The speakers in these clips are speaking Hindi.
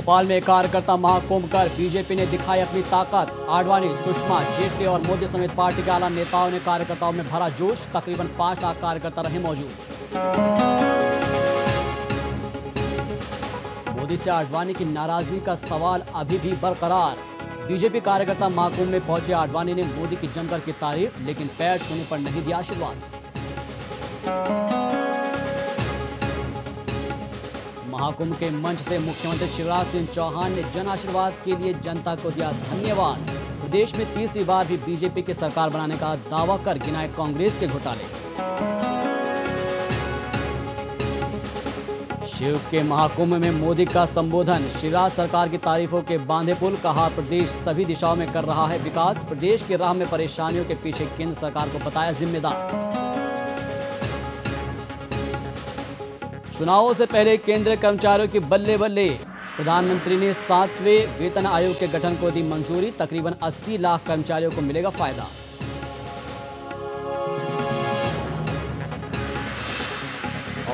भोपाल में कार्यकर्ता महाकुंभ कर बीजेपी ने दिखाई अपनी ताकत। आडवाणी, सुषमा, जेटली और मोदी समेत पार्टी के आला नेताओं ने कार्यकर्ताओं में भरा जोश। तकरीबन पाँच लाख कार्यकर्ता रहे मौजूद। मोदी से आडवाणी की नाराज़गी का सवाल अभी भी बरकरार। बीजेपी कार्यकर्ता महाकुंभ में पहुँचे आडवाणी ने मोदी की जमकर की तारीफ़, लेकिन पैर छूने पर नहीं दिया आशीर्वाद। महाकुंभ के मंच से मुख्यमंत्री शिवराज सिंह चौहान ने जन आशीर्वाद के लिए जनता को दिया धन्यवाद। प्रदेश में तीसरी बार भी बीजेपी की सरकार बनाने का दावा कर गिनाए कांग्रेस के घोटाले। शिव के महाकुंभ में मोदी का संबोधन, शिवराज सरकार की तारीफों के बांधे पुल, कहा प्रदेश सभी दिशाओं में कर रहा है विकास। प्रदेश की राह में परेशानियों के पीछे केंद्र सरकार को बताया जिम्मेदार। चुनावों से पहले केंद्रीय कर्मचारियों की बल्ले बल्ले। प्रधानमंत्री ने सातवें वेतन आयोग के गठन को दी मंजूरी, तकरीबन 80 लाख कर्मचारियों को मिलेगा फ़ायदा।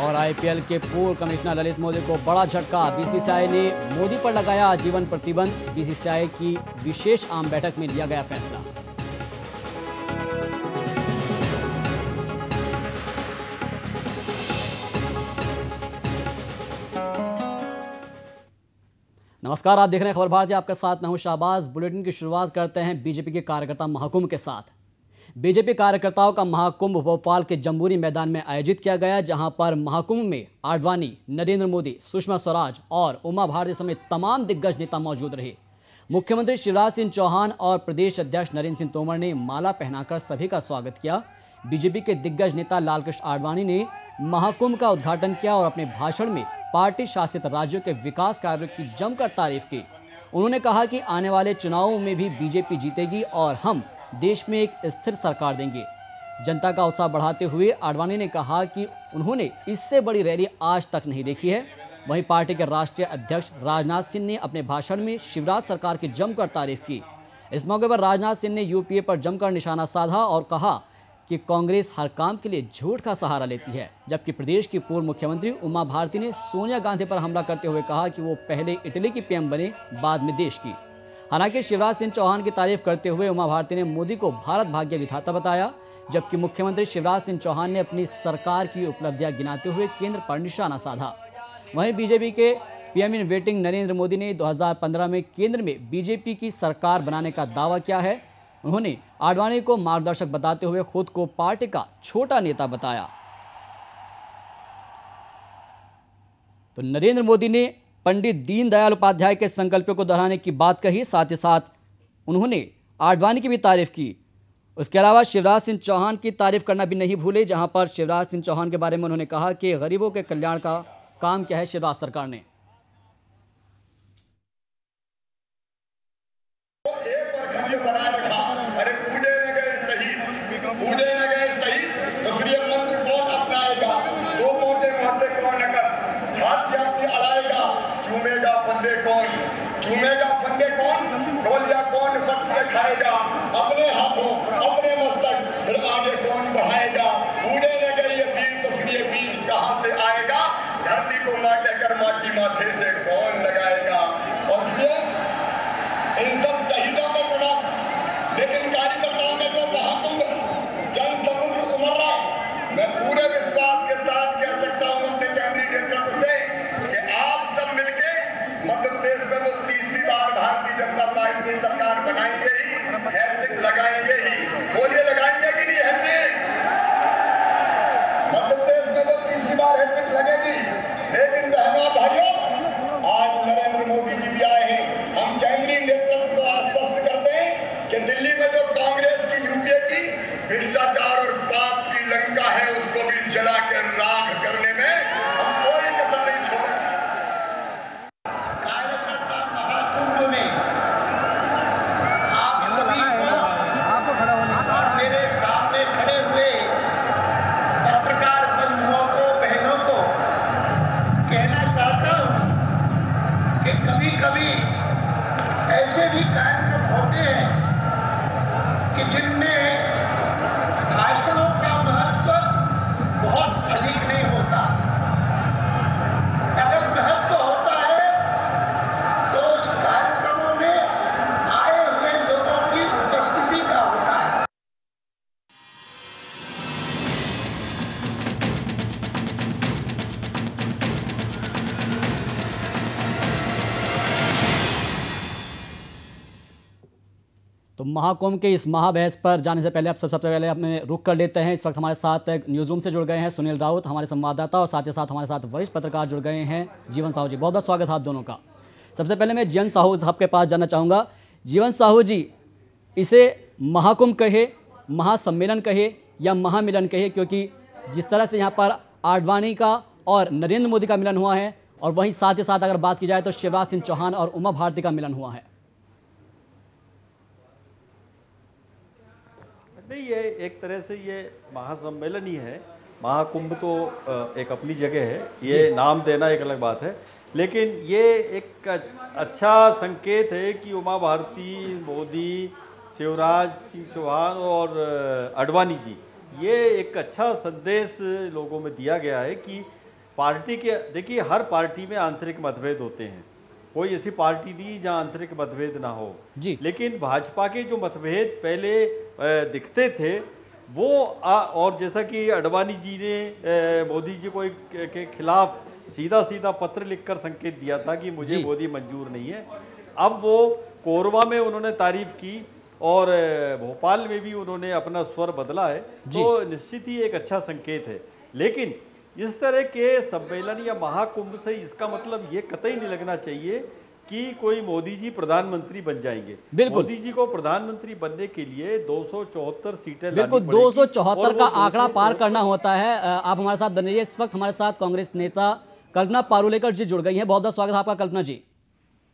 और आईपीएल के पूर्व कमिश्नर ललित मोदी को बड़ा झटका, बीसीसीआई ने मोदी पर लगाया आजीवन प्रतिबंध। बीसीसीआई की विशेष आम बैठक में लिया गया फैसला। नमस्कार, आप देख रहे हैं खबर भारती। आपके साथ मैं हूँ शाहबाज। बुलेटिन की शुरुआत करते हैं बीजेपी के कार्यकर्ता महाकुंभ के साथ। बीजेपी कार्यकर्ताओं का महाकुंभ भोपाल के जम्बूरी मैदान में आयोजित किया गया, जहाँ पर महाकुंभ में आडवाणी, नरेंद्र मोदी, सुषमा स्वराज और उमा भारती समेत तमाम दिग्गज नेता मौजूद रहे। मुख्यमंत्री शिवराज सिंह चौहान और प्रदेश अध्यक्ष नरेंद्र सिंह तोमर ने माला पहनाकर सभी का स्वागत किया। बीजेपी के दिग्गज नेता लालकृष्ण आडवाणी ने महाकुंभ का उद्घाटन किया और अपने भाषण में पार्टी शासित राज्यों के विकास कार्यों की जमकर तारीफ़ की। उन्होंने कहा कि आने वाले चुनावों में भी बीजेपी जीतेगी और हम देश में एक स्थिर सरकार देंगे। जनता का उत्साह बढ़ाते हुए आडवाणी ने कहा कि उन्होंने इससे बड़ी रैली आज तक नहीं देखी है। वहीं पार्टी के राष्ट्रीय अध्यक्ष राजनाथ सिंह ने अपने भाषण में शिवराज सरकार की जमकर तारीफ़ की। इस मौके पर राजनाथ सिंह ने यूपीए पर जमकर निशाना साधा और कहा कि कांग्रेस हर काम के लिए झूठ का सहारा लेती है, जबकि प्रदेश की पूर्व मुख्यमंत्री उमा भारती ने सोनिया गांधी पर हमला करते हुए कहा कि वो पहले इटली की पीएम बने, बाद में देश की। हालाँकि शिवराज सिंह चौहान की तारीफ़ करते हुए उमा भारती ने मोदी को भारत भाग्य विधाता बताया, जबकि मुख्यमंत्री शिवराज सिंह चौहान ने अपनी सरकार की उपलब्धियाँ गिनाते हुए केंद्र पर निशाना साधा। वहीं बीजेपी के PM in waiting Narendra Modi ने 2015 में केंद्र में बीजेपी की सरकार बनाने का दावा किया है। उन्होंने आडवाणी को मार्गदर्शक बताते हुए खुद को पार्टी का छोटा नेता बताया। तो नरेंद्र मोदी ने पंडित दीनदयाल उपाध्याय के संकल्प को दोहराने की बात कही, साथ ही साथ उन्होंने आडवाणी की भी तारीफ़ की। उसके अलावा शिवराज सिंह चौहान की तारीफ़ करना भी नहीं भूले, जहाँ पर शिवराज सिंह चौहान के बारे में उन्होंने कहा कि गरीबों के कल्याण का काम किया है शिवराज सरकार ने अरे पूजे न गए सही पूजे न गए सही तो प्रिय मंत्र कौन अपनाएगा दो मोटे मोटे कौन अगर हाथ जाती अड़ाएगा चूमेगा फंदे कौन चूमेगा फंदे कौन ढोलिया कौन सबसे खाएगा अपने हाथों अपने जनता पार्टी की सरकार बनाएँगे ही हैट्रिक लगाएँगे ही बोलिए महाकुंभ के इस महाबहस पर जाने से पहले आप सब सबसे पहले अपने रुक कर लेते हैं। इस वक्त हमारे साथ न्यूज़ रूम से जुड़ गए हैं सुनील राउत, हमारे संवाददाता और साथ ही साथ हमारे साथ वरिष्ठ पत्रकार जुड़ गए हैं जीवन साहू जी। बहुत बहुत स्वागत है आप दोनों का। सबसे पहले मैं जीवन साहू साहब के पास जाना चाहूँगा। जीवन साहू जी, इसे महाकुंभ कहे, महासम्मेलन कहे या महामिलन कहे? क्योंकि जिस तरह से यहाँ पर आडवाणी का और नरेंद्र मोदी का मिलन हुआ है और वहीं साथ ही साथ अगर बात की जाए तो शिवराज सिंह चौहान और उमा भारती का मिलन हुआ है। नहीं ये एक तरह से ये महासम्मेलन ही है। महाकुंभ तो एक अपनी जगह है। ये नाम देना एक अलग बात है। लेकिन ये एक अच्छा संकेत है कि उमा भारती मोदी शिवराज सिंह चौहान और अडवाणी जी ये एक अच्छा संदेश लोगों में दिया गया है कि पार्टी के देखिए हर पार्टी में आंतरिक मतभेद होते हैं। कोई ऐसी पार्टी नहीं जहाँ आंतरिक मतभेद ना हो। जी। लेकिन भाजपा के जो मतभेद पहले दिखते थे वो आ, और जैसा कि अडवाणी जी ने मोदी जी को एक के खिलाफ सीधा सीधा पत्र लिखकर संकेत दिया था कि मुझे मोदी मंजूर नहीं है। अब वो कोरबा में उन्होंने तारीफ़ की और भोपाल में भी उन्होंने अपना स्वर बदला है। तो निश्चित ही एक अच्छा संकेत है। लेकिन इस तरह के सम्मेलन या महाकुंभ से इसका मतलब ये कतई नहीं लगना चाहिए कि कोई मोदी जी प्रधानमंत्री बन जाएँगे। बिल्कुल। मोदी जी को प्रधानमंत्री बनने के लिए दो सौ चौहत्तर सीटें बिल्कुल दो सौ चौहत्तर का आंकड़ा पार करना होता है। आप हमारे साथ बने इस वक्त हमारे साथ कांग्रेस नेता कल्पना पारुलेकर जी जुड़ गई हैं। बहुत बहुत स्वागत है आपका कल्पना जी।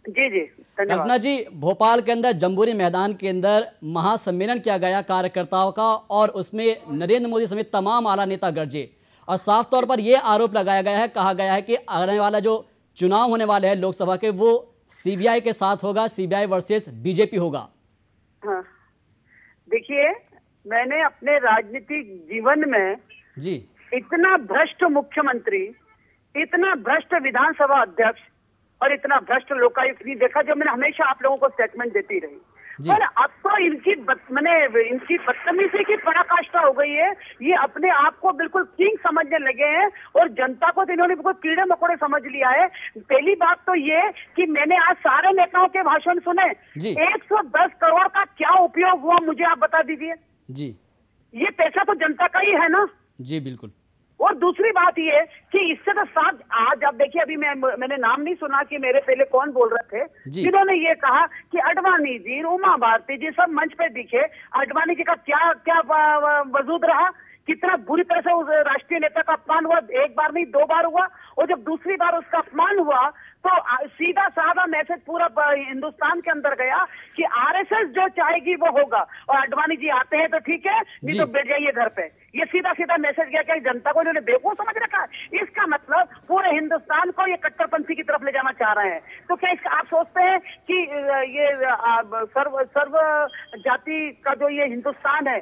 जी जी कल्पना जी भोपाल के अंदर जम्बूरी मैदान के अंदर महासम्मेलन किया गया कार्यकर्ताओं का और उसमें नरेंद्र मोदी समेत तमाम आला नेता गर्जे। और साफ़ तौर पर यह आरोप लगाया गया है कहा गया है कि आने वाला जो चुनाव होने वाले हैं लोकसभा के वो सीबीआई के साथ होगा सीबीआई वर्सेस बीजेपी होगा। हाँ। देखिए मैंने अपने राजनीतिक जीवन में जी। इतना भ्रष्ट मुख्यमंत्री इतना भ्रष्ट विधानसभा अध्यक्ष और इतना भ्रष्ट लोकायुक्त नहीं देखा जो मैंने हमेशा आप लोगों को स्टेटमेंट देती रही। और अब तो इनकी मैंने इनकी बदतमीजी की पराकाष्ठा हो गई है। ये अपने आप को बिल्कुल किंग समझने लगे हैं और जनता को तो इन्होंने बिल्कुल कीड़े मकोड़े समझ लिया है। पहली बात तो ये कि मैंने आज सारे नेताओं के भाषण सुने। एक सौ दस करोड़ का क्या उपयोग हुआ मुझे आप बता दीजिए। जी। ये पैसा तो जनता का ही है ना? जी बिल्कुल। और दूसरी बात ये कि इससे तो साथ आज आप देखिए अभी मैं मैंने नाम नहीं सुना कि मेरे पहले कौन बोल रहे थे। जिन्होंने ये कहा कि अडवाणी जी उमा भारती जी सब मंच पे दिखे। अडवाणी जी का क्या क्या वजूद रहा? कितना बुरी तरह से उस राष्ट्रीय नेता का अपमान हुआ? एक बार नहीं दो बार हुआ। और जब दूसरी बार उसका अपमान हुआ तो सीधा साधा मैसेज पूरा हिंदुस्तान के अंदर गया कि आरएसएस जो चाहेगी वो होगा। और अडवाणी जी आते हैं तो ठीक है नहीं तो बैठ जाइए घर पे। ये सीधा सीधा मैसेज गया क्या जनता को इन्होंने बेवकूफ़ समझ रखा इसका मतलब पूरे हिंदुस्तान को ये कट्टरपंथी की तरफ़ ले जाना चाह रहे हैं। तो क्या इसका आप सोचते हैं कि ये सर्व सर्व जाति का जो ये हिंदुस्तान है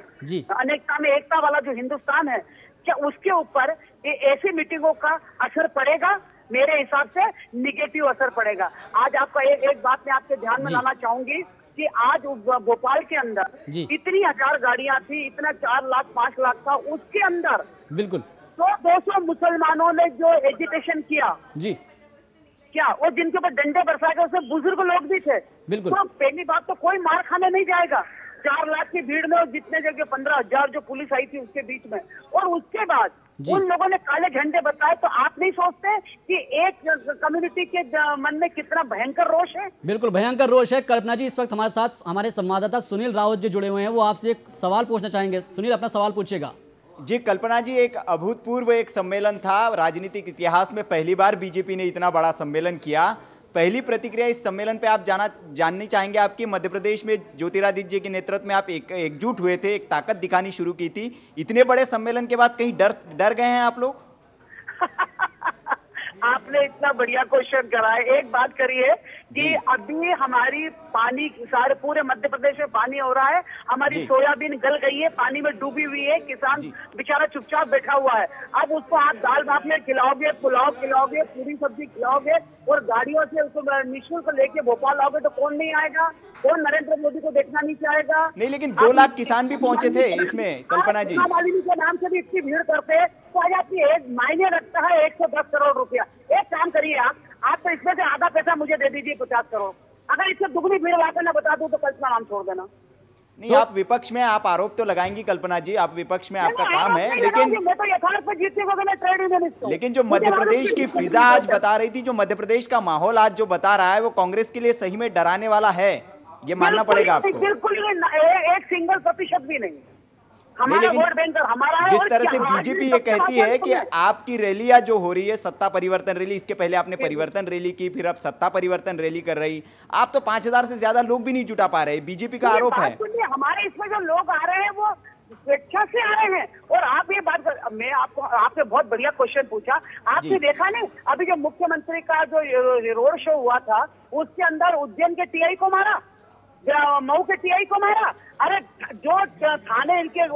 अनेकता में एकता वाला जो हिंदुस्तान है क्या उसके ऊपर ऐसी मीटिंगों का असर पड़ेगा? मेरे हिसाब से निगेटिव असर पड़ेगा। आज आपका एक एक बात मैं आपके ध्यान में लाना चाहूँगी कि आज भोपाल के अंदर इतनी हज़ार गाड़ियाँ थी इतना चार लाख पाँच लाख था उसके अंदर बिल्कुल। तो दो सौ मुसलमानों ने जो एजुटेशन किया जी। क्या वो जिनके ऊपर डंडे बरसाए गए उसमें बुज़ुर्ग लोग भी थे। बिल्कुल। तो पहली बात तो कोई मार खाने नहीं जाएगा। चार लाख की भीड़ में और जितने जगह पंद्रह हज़ार जो पुलिस आई थी उसके बीच में। और उसके बाद उन लोगों ने काले झंडे बताए तो आप नहीं सोचते कि एक कम्युनिटी के मन में कितना भयंकर रोष है? बिल्कुल भयंकर रोष है। कल्पना जी इस वक्त हमारे साथ हमारे संवाददाता सुनील रावत जी जुड़े हुए हैं। वो आपसे एक सवाल पूछना चाहेंगे। सुनील अपना सवाल पूछेगा जी कल्पना जी एक अभूतपूर्व एक सम्मेलन था। राजनीतिक इतिहास में पहली बार बीजेपी ने इतना बड़ा सम्मेलन किया। पहली प्रतिक्रिया इस सम्मेलन पे आप जाना, जाननी चाहेंगे आपकी। मध्य प्रदेश में ज्योतिरादित्य के नेतृत्व में आप एक, एकजुट हुए थे, एक ताकत दिखानी शुरू की थी। इतने बड़े सम्मेलन के बाद कहीं डर डर गए हैं आप लोग? आपने इतना बढ़िया क्वेश्चन करा है। एक बात करिए कि अभी हमारी पानी सारे पूरे मध्य प्रदेश में पानी हो रहा है। हमारी सोयाबीन गल गई है पानी में डूबी हुई है। किसान बेचारा चुपचाप बैठा हुआ है। अब उसको आप दाल भात में खिलाओगे पुलाव खिलाओगे पूरी सब्ज़ी खिलाओगे और गाड़ियों से उसको निःशुल्क लेके भोपाल आओगे तो कौन नहीं आएगा? कौन नरेंद्र मोदी को देखना नहीं चाहेगा नहीं लेकिन दो लाख किसान भी पहुँचे थे इसमें कल्पना जी। मालिनी के नाम से भी इतनी भीड़ करते तो आज आपकी एक मायने रखता है एक सौ दस करोड़ रुपया एक काम करिए आप आप तो इसमें से आधा पैसा मुझे दे दीजिए पचास करोड़ अगर इससे दुगनी भीड़ लाकर मैं बता दूँ तो कल का नाम छोड़ देना। नहीं आप विपक्ष में आप आरोप तो लगाएँगी कल्पना जी आप विपक्ष में आपका काम है लेकिन मैं तो यथार्थ पर जीतने को ट्रेड। लेकिन जो मध्य प्रदेश की फिजा आज बता रही थी जो मध्य प्रदेश का माहौल आज जो बता रहा है वो कांग्रेस के लिए सही में डराने वाला है। ये मानना पड़ेगा आपको। बिल्कुल एक सिंगल प्रतिशत भी नहीं। लेकिन हमारा जिस तरह से बीजेपी ये कहती है कि आपकी रैलियाँ जो हो रही है सत्ता परिवर्तन रैली इसके पहले आपने परिवर्तन रैली की फिर आप सत्ता परिवर्तन रैली कर रही। आप तो पाँच हज़ार से ज़्यादा लोग भी नहीं जुटा पा रहे बीजेपी का आरोप है। हमारे इसमें जो लोग आ रहे हैं वो स्वेच्छा से आ रहे हैं। और आप ये बात कर, मैं आपको आपने बहुत बढ़िया क्वेश्चन पूछा। आपने देखा नहीं अभी जो मुख्यमंत्री का जो रोड शो हुआ था उसके अंदर उज्जैन के टीआई को मारा। मऊ के टीआई को मारा? अरे जो थाने इनके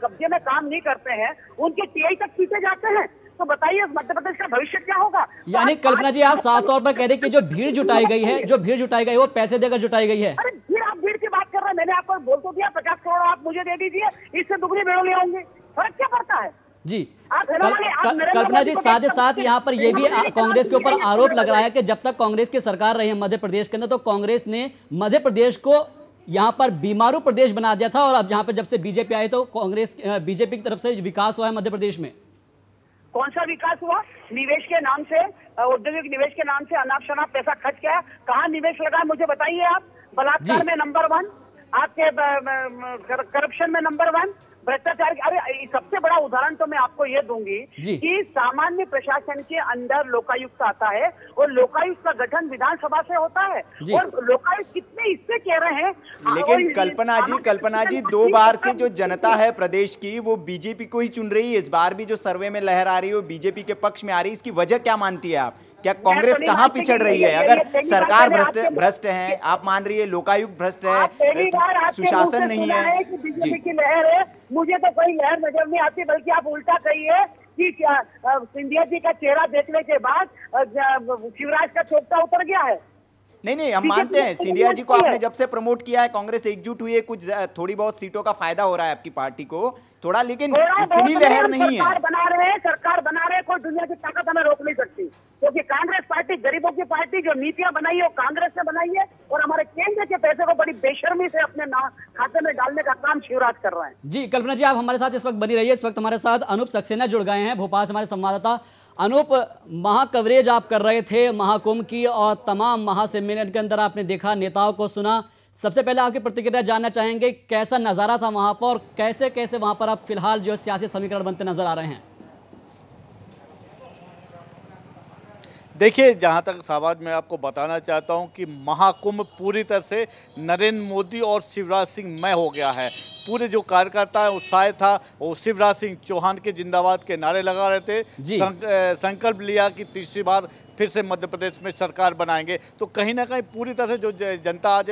कब्जे में काम नहीं करते हैं उनके टीआई तक खींचे जाते हैं। तो बताइए मध्य प्रदेश का भविष्य क्या होगा? यानी कल्पना जी आप साफ़ तौर पर कह रहे कि जो भीड़ जुटाई गई है जो भीड़ जुटाई गई वो पैसे देकर जुटाई गई है। अरे भीड़ आप भीड़ की बात कर रहे हैं। मैंने आपको बोल तो दिया पचास करोड़ आप मुझे दे दीजिए इससे दुगनी भीड़ ले आऊँगी। फ़र्क क्या पड़ता है? जी। कल्पना जी साथ ही साथ यहाँ पर ये भी कांग्रेस के ऊपर आरोप लग रहा है कि जब तक कांग्रेस की सरकार रही है मध्य प्रदेश के अंदर तो कांग्रेस ने मध्य प्रदेश को यहाँ पर बीमारू प्रदेश बना दिया था और अब यहाँ पर जब से बीजेपी आई तो कांग्रेस बीजेपी की तरफ़ से विकास हुआ है मध्य प्रदेश में। कौन सा विकास हुआ? निवेश के नाम से औद्योगिक निवेश के नाम से अनाप शनाप पैसा खर्च किया कहाँ निवेश लगा मुझे बताइए आप। बलात्कार में नंबर वन आपके करप्शन में नंबर वन भ्रष्टाचार अरे सबसे बड़ा उदाहरण तो मैं आपको ये दूँगी। कि सामान्य प्रशासन के अंदर लोकायुक्त आता है और लोकायुक्त का गठन विधानसभा से होता है। और लोकायुक्त कितने इससे कह रहे हैं? लेकिन कल्पना जी कल्पना जी दो बार से जो जनता है प्रदेश की वो बीजेपी को ही चुन रही है। इस बार भी जो सर्वे में लहर आ रही है वो बीजेपी के पक्ष में आ रही है। इसकी वजह क्या मानती है आप? क्या कांग्रेस तो कहाँ पिछड़ रही है? अगर सरकार भ्रष्ट भ्रष्ट है आप मान रही है लोकायुक्त भ्रष्ट है सुशासन नहीं है। जी। की लहर है। मुझे तो कोई लहर नज़र नहीं आती बल्कि आप उल्टा कहिए कि क्या सिंधिया जी का चेहरा देखने के बाद शिवराज का चोपटा उतर गया है। नहीं नहीं हम मानते हैं सिंधिया जी को आपने जब से प्रमोट किया है कांग्रेस एकजुट हुई है कुछ थोड़ी बहुत सीटों का फ़ायदा हो रहा है आपकी पार्टी को थोड़ा लेकिन इतनी लहर नहीं है। सरकार बना रहे हैं सरकार बना रहे हैं कोई दुनिया की ताकत हमें रोक नहीं सकती। क्योंकि कांग्रेस पार्टी गरीबों की पार्टी, जो नीतियाँ बनाई है, वो कांग्रेस ने बनाई है, और हमारे केंद्र के पैसे को बड़ी बेशर्मी से अपने खाते में डालने का काम शिवराज कर रहे हैं। जी, कल्पना जी, आप हमारे साथ इस वक्त बनी रहिए। इस वक्त हमारे साथ अनूप सक्सेना जुड़ गए हैं, भोपाल से हमारे संवाददाता। अनूप, महाकवरेज आप कर रहे थे महाकुंभ की, और तमाम महासम्मेलन के अंदर आपने देखा, नेताओं को सुना। सबसे पहले आपकी प्रतिक्रिया जानना चाहेंगे, कैसा नज़ारा था वहाँ पर, और कैसे कैसे वहाँ पर आप फ़िलहाल जो सियासी समीकरण बनते नज़र आ रहे हैं? देखिए जहाँ तक साबाद मैं आपको बताना चाहता हूँ कि महाकुंभ पूरी तरह से नरेंद्र मोदी और शिवराज सिंह मय हो गया है। पूरे जो कार्यकर्ता है उत्साह था वो शिवराज सिंह चौहान के जिंदाबाद के नारे लगा रहे थे। संकल्प लिया कि तीसरी बार फिर से मध्य प्रदेश में सरकार बनाएँगे। तो कहीं ना कहीं पूरी तरह से जो जनता आज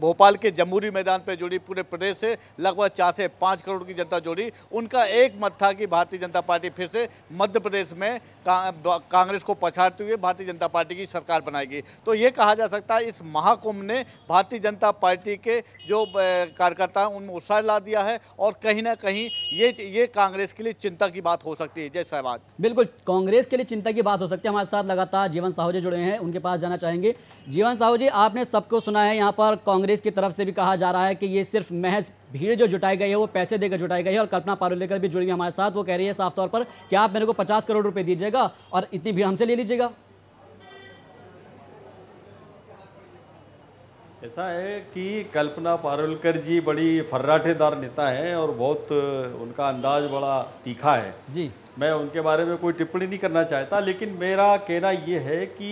भोपाल के जमहूरी मैदान पर जुड़ी, पूरे प्रदेश से लगभग चार से पाँच करोड़ की जनता जुड़ी। उनका एक मत था कि भारतीय जनता पार्टी फिर से मध्य प्रदेश में कांग्रेस को पछाड़ते हुए भारतीय जनता पार्टी की सरकार बनाएगी। तो ये कहा जा सकता है, इस महाकुंभ ने भारतीय जनता पार्टी के जो कार्यकर्ता हैं, उनमें उत्साह ला दिया है और कहीं ना कहीं ये ये कांग्रेस के लिए चिंता की बात हो सकती है। जय सहबाज बिल्कुल, कांग्रेस के लिए चिंता की बात हो सकती है। हमारे साथ लगातार जीवन साहू जी जुड़े हैं, उनके पास जाना चाहेंगे। जीवन साहू जी आपने सबको सुना है, यहाँ पर कांग्रेस की तरफ़ से भी कहा जा रहा है कि ये सिर्फ़ महज भीड़ जो जुटाई गई है, वो पैसे देकर जुटाई गई है और कल्पना पारुलेकर भी जुड़ी हमारे साथ, वो कह रही है साफ़ तौर पर कि आप मेरे को पचास करोड़ रुपये दीजिएगा और इतनी भीड़ हमसे ले लीजिएगा? ऐसा है कि कल्पना पारुलकर जी बड़ी फर्राटेदार नेता हैं और बहुत उनका अंदाज बड़ा तीखा है। जी। मैं उनके बारे में कोई टिप्पणी नहीं करना चाहता लेकिन मेरा कहना ये है कि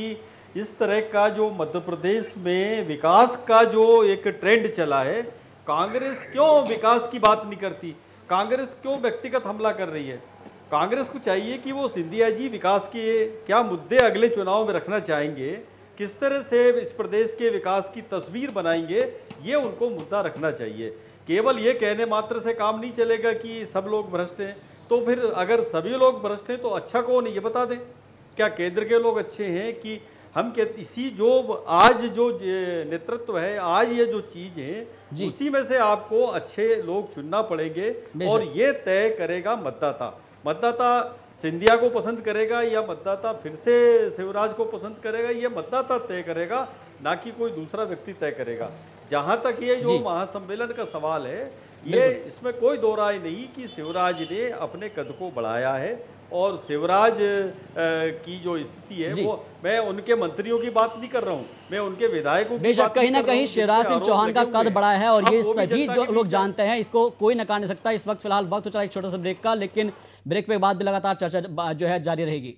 इस तरह का जो मध्य प्रदेश में विकास का जो एक ट्रेंड चला है कांग्रेस क्यों विकास की बात नहीं करती? कांग्रेस क्यों व्यक्तिगत हमला कर रही है? कांग्रेस को चाहिए कि वो सिंधिया जी विकास के क्या मुद्दे अगले चुनाव में रखना चाहेंगे किस तरह से इस प्रदेश के विकास की तस्वीर बनाएँगे ये उनको मुद्दा रखना चाहिए। केवल ये कहने मात्र से काम नहीं चलेगा कि सब लोग भ्रष्ट हैं। तो फिर अगर सभी लोग भ्रष्ट हैं तो अच्छा कौन है ये बता दें। क्या केंद्र के लोग अच्छे हैं कि हम के इसी जो आज जो नेतृत्व है आज ये जो चीज़ है उसी में से आपको अच्छे लोग चुनना पड़ेंगे और ये तय करेगा मतदाता। मतदाता सिंधिया को पसंद करेगा या मतदाता फिर से शिवराज को पसंद करेगा ये मतदाता तय करेगा ना कि कोई दूसरा व्यक्ति तय करेगा। जहाँ तक ये जो महासम्मेलन का सवाल है ये इसमें कोई दो राय नहीं कि शिवराज ने अपने कद को बढ़ाया है और शिवराज की जो स्थिति है वो मैं उनके मंत्रियों की बात नहीं कर रहा हूँ मैं उनके विधायकों बेशक कहीं ना कहीं शिवराज सिंह चौहान का कद बड़ा है और ये सभी जो लोग जानते हैं इसको कोई नकार नहीं सकता इस वक्त फ़िलहाल वक्त तो चला एक छोटा सा ब्रेक का लेकिन ब्रेक पे बाद भी लगातार चर्चा जो है जारी रहेगी।